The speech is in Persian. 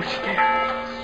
داشتم